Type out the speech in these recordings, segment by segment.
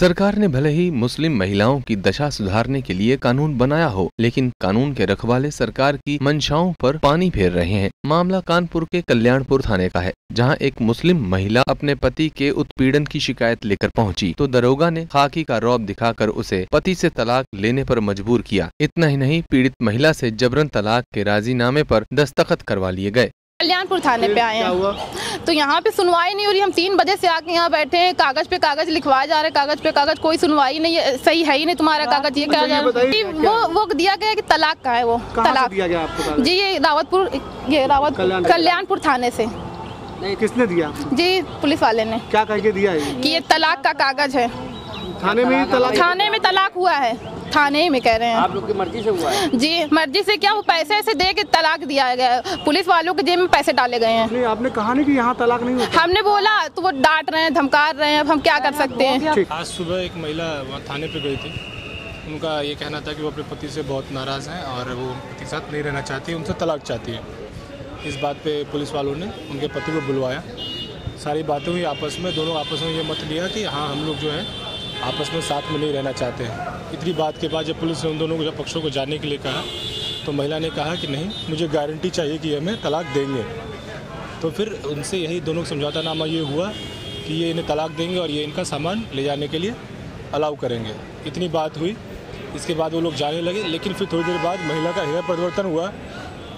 सरकार ने भले ही मुस्लिम महिलाओं की दशा सुधारने के लिए कानून बनाया हो, लेकिन कानून के रखवाले सरकार की मंशाओं पर पानी फेर रहे हैं। मामला कानपुर के कल्याणपुर थाने का है, जहाँ एक मुस्लिम महिला अपने पति के उत्पीड़न की शिकायत लेकर पहुँची। तो दरोगा ने खाकी का रौब दिखाकर उसे पति से तलाक लेने पर मजबूर किया। इतना ही नहीं, पीड़ित महिला से जबरन तलाक के राजीनामे पर दस्तखत करवा लिए गए। कल्याणपुर थाने पे आए हैं। तो यहाँ पे सुनवाई नहीं हो रही हम तीन बजे से आके यहाँ बैठे हैं। कागज़ पे कागज़ लिखवाए जा रहे हैं कागज़ पे कागज़ कोई सुनवाई नहीं है सही है ही नहीं तुम्हारा कागज़ ये क्या जा रहा है वो वो दिया गया कि तलाक का है वो तलाक। दिया गया आपको जी ये रावतपुर ये रावत कल्याणपुर। थाने से। किसने दिया? जी पुलिस वाले ने। क्या कह के दिया कि ये तलाक का कागज़ है। थाने में तलाक थाने में तलाक हुआ है। थाने में कह रहे हैं। आप लोग की मर्ज़ी से हुआ है। जी मर्ज़ी से क्या वो पैसे ऐसे दे के तलाक दिया गया पुलिस वालों के जेब में पैसे डाले गए हैं। नहीं आपने कहा नहीं कि यहाँ तलाक नहीं होता। हमने बोला तो वो डांट रहे हैं धमका रहे हैं अब हम क्या कर सकते हैं? आज सुबह एक महिला वहाँ थाने पे गई थी। उनका ये कहना था कि वो अपने पति से बहुत नाराज़ हैं और वो पति के साथ नहीं रहना चाहती उनसे तलाक चाहती है। इस बात पे पुलिस वालों ने उनके पति को बुलवाया। सारी बातें हुई आपस में दोनों आपस में ये मत लिया कि हाँ हम लोग जो है आपस में साथ में नहीं रहना चाहते हैं। इतनी बात के बाद जब पुलिस ने उन दोनों जब पक्षों को जाने के लिए कहा तो महिला ने कहा कि नहीं, मुझे गारंटी चाहिए कि हमें तलाक देंगे। तो फिर उनसे यही दोनों समझौता नामा ये हुआ कि ये इन्हें तलाक देंगे और ये इनका सामान ले जाने के लिए अलाउ करेंगे। इतनी बात हुई। इसके बाद वो लोग जाने लगे, लेकिन फिर थोड़ी देर बाद महिला का हृदय परिवर्तन हुआ।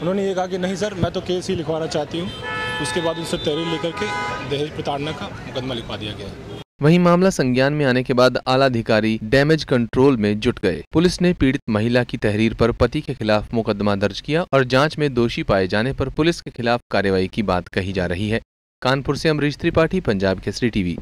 उन्होंने ये कहा कि नहीं सर, मैं तो केस ही लिखवाना चाहती हूँ। उसके बाद उनसे तहरीर लेकर के दहेज प्रताड़ना का मुकदमा लिखवा दिया गया वहीं मामला संज्ञान में आने के बाद आला अधिकारी डैमेज कंट्रोल में जुट गए। पुलिस ने पीड़ित महिला की तहरीर पर पति के खिलाफ मुकदमा दर्ज किया और जाँच में दोषी पाए जाने पर पुलिस के खिलाफ कार्रवाई की बात कही जा रही है। कानपुर से अमरीश त्रिपाठी, पंजाब केसरी टीवी।